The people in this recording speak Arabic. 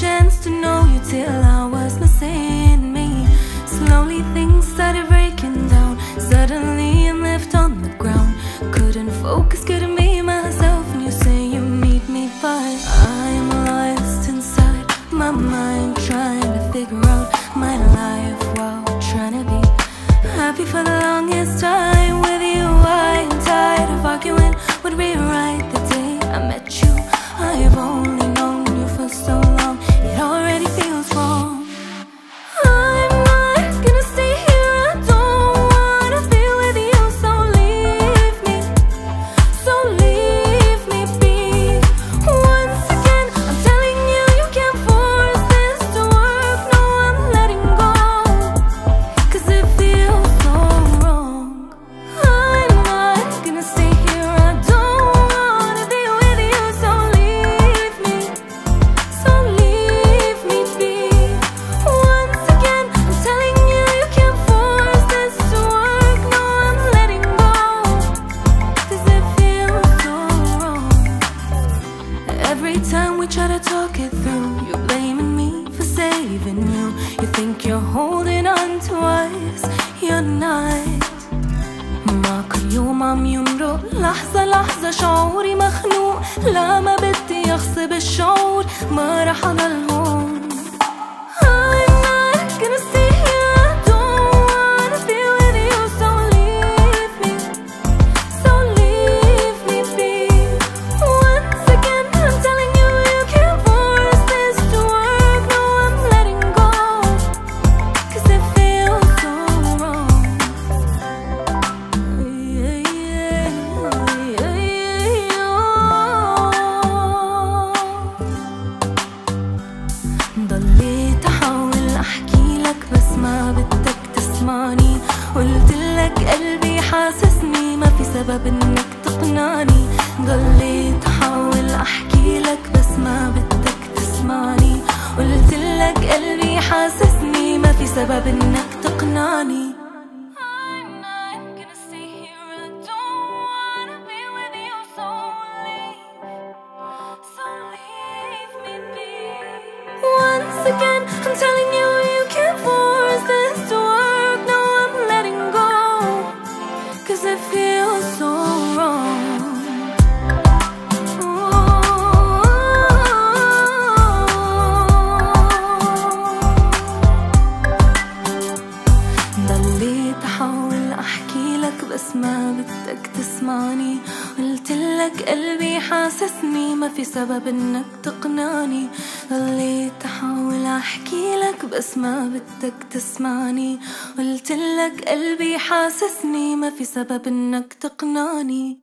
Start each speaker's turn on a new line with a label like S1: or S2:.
S1: chance to know you till I was missing me. Slowly things started breaking down. Suddenly I'm left on the ground. Couldn't focus, couldn't be myself. And you say you need me, but I'm lost inside my mind, trying try to talk it through, you're blaming me for saving you. You think you're holding on to us, you're not. كل يوم عم يمرق لحظة لحظة شعوري مخنوق لا ما بدي يغصب الشعور ما رح أضل هون بدك تسمعني. قلت لك قلبي حاسسني. ما في سبب إنك تقنعني. ضليت أحاول أحكي لك بس ما بدك تسمعني. قلت لك قلبي حاسسني. ما في سبب إنك تقنعني. I'm not gonna Cause it feels so wrong. ضليت أحاول أحكي لك بس ما بدك تسمعني قلت لك قلبي حاسسني ما في سبب إنك تقنعني. ضليت أحاول أحكي لك بس ما بدك تسمعني. قلت لك قلبي حاسسني ما في سبب إنك تقنعني.